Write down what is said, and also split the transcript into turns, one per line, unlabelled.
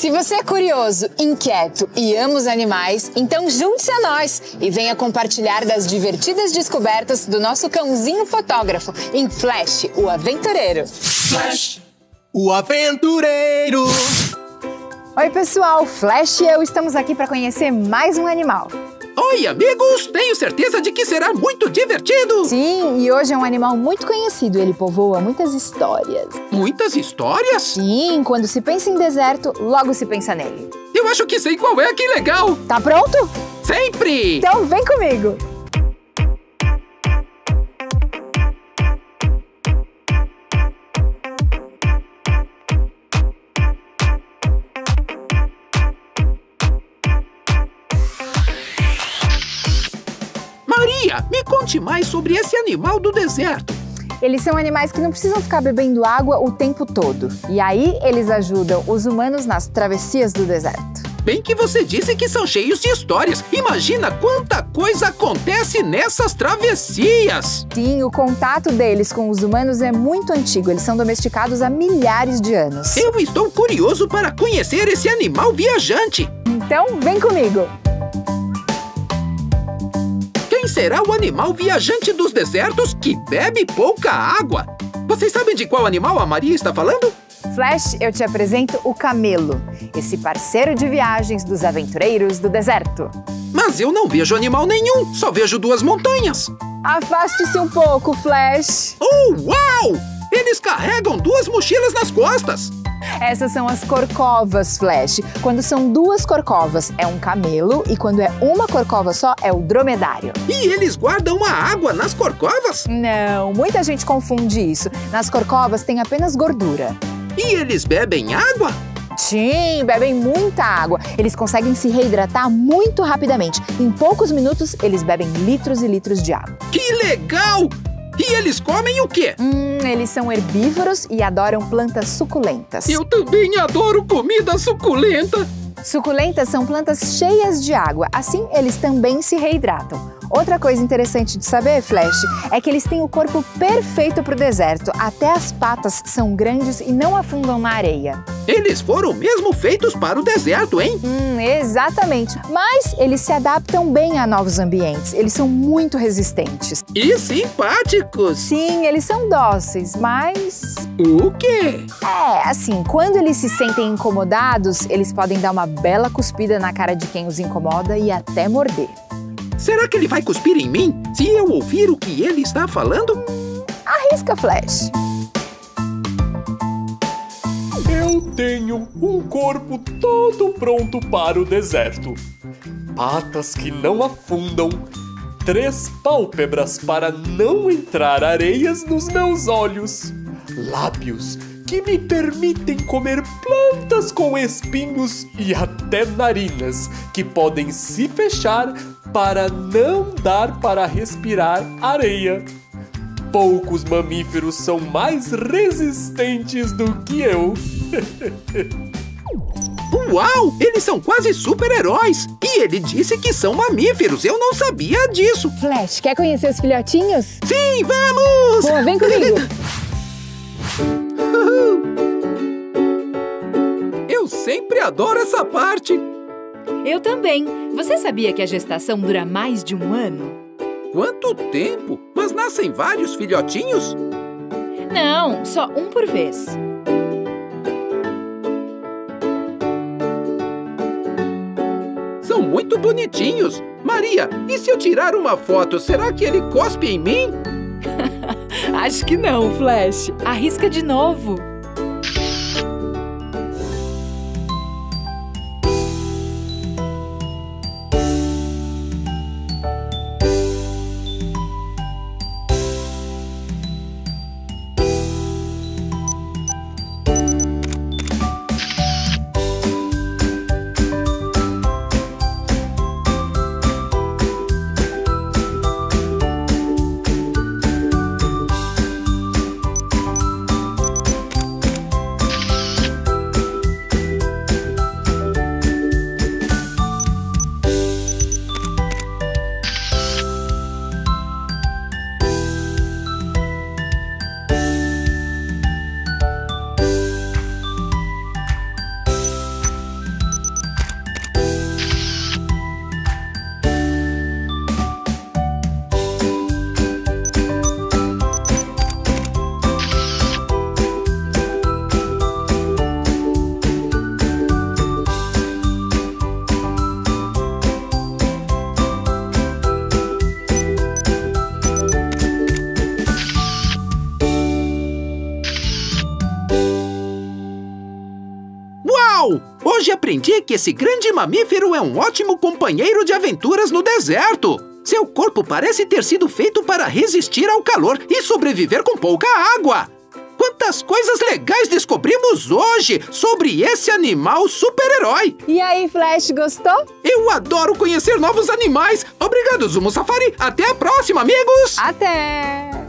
Se você é curioso, inquieto e ama os animais, então junte-se a nós e venha compartilhar das divertidas descobertas do nosso cãozinho fotógrafo em Flash, o Aventureiro.
Flash, o Aventureiro.
Oi, pessoal, Flash e eu estamos aqui para conhecer mais um animal.
Oi, amigos! Tenho certeza de que será muito divertido!
Sim, e hoje é um animal muito conhecido. Ele povoa muitas histórias.
Muitas histórias?
Sim, quando se pensa em deserto, logo se pensa nele.
Eu acho que sei qual é, que legal!
Tá pronto?
Sempre!
Então vem comigo!
Maria, me conte mais sobre esse animal do deserto.
Eles são animais que não precisam ficar bebendo água o tempo todo. E aí eles ajudam os humanos nas travessias do deserto.
Bem que você disse que são cheios de histórias. Imagina quanta coisa acontece nessas travessias!
Sim, o contato deles com os humanos é muito antigo. Eles são domesticados há milhares de anos.
Eu estou curioso para conhecer esse animal viajante.
Então, vem comigo!
Será o animal viajante dos desertos que bebe pouca água? Vocês sabem de qual animal a Maria está falando?
Flash, eu te apresento o camelo, esse parceiro de viagens dos aventureiros do deserto.
Mas eu não vejo animal nenhum, só vejo duas montanhas.
Afaste-se um pouco, Flash.
Oh, uau! Eles carregam duas mochilas nas costas.
Essas são as corcovas, Flash. Quando são duas corcovas, é um camelo, e quando é uma corcova só, é o dromedário.
E eles guardam a água nas corcovas?
Não, muita gente confunde isso. Nas corcovas tem apenas gordura.
E eles bebem água?
Sim, bebem muita água. Eles conseguem se reidratar muito rapidamente. Em poucos minutos, eles bebem litros e litros de água.
Que legal! E eles comem o quê?
Hum, eles são herbívoros e adoram plantas suculentas.
Eu também adoro comida suculenta.
Suculentas são plantas cheias de água, assim eles também se reidratam. Outra coisa interessante de saber, Flash, é que eles têm o corpo perfeito para o deserto. Até as patas são grandes e não afundam na areia.
Eles foram mesmo feitos para o deserto, hein?
Hum, exatamente. Mas eles se adaptam bem a novos ambientes. Eles são muito resistentes.
E simpáticos.
Sim, eles são dóceis, mas.
O quê?
É, assim, quando eles se sentem incomodados, eles podem dar uma bela cuspida na cara de quem os incomoda e até morder.
Será que ele vai cuspir em mim se eu ouvir o que ele está falando?
Arrisca, Flash.
Eu tenho um corpo todo pronto para o deserto. Patas que não afundam. Três pálpebras para não entrar areias nos meus olhos. Lábios que me permitem comer plantas com espinhos e até narinas que podem se fechar para não dar para respirar areia. Poucos mamíferos são mais resistentes do que eu.
Uau! Eles são quase super-heróis! E ele disse que são mamíferos. Eu não sabia disso.
Flash, quer conhecer os filhotinhos?
Sim, vamos!
Vem comigo!
Eu sempre adoro essa parte.
Eu também. Você sabia que a gestação dura mais de um ano?
Quanto tempo? Mas nascem vários filhotinhos?
Não, só um por vez.
São muito bonitinhos. Maria, e se eu tirar uma foto, será que ele cospe em mim?
Acho que não, Flash. Arrisca de novo.
Hoje aprendi que esse grande mamífero é um ótimo companheiro de aventuras no deserto. Seu corpo parece ter sido feito para resistir ao calor e sobreviver com pouca água. Quantas coisas legais descobrimos hoje sobre esse animal super-herói!
E aí, Flash, gostou?
Eu adoro conhecer novos animais! Obrigado, Zumo Safari! Até a próxima, amigos!
Até!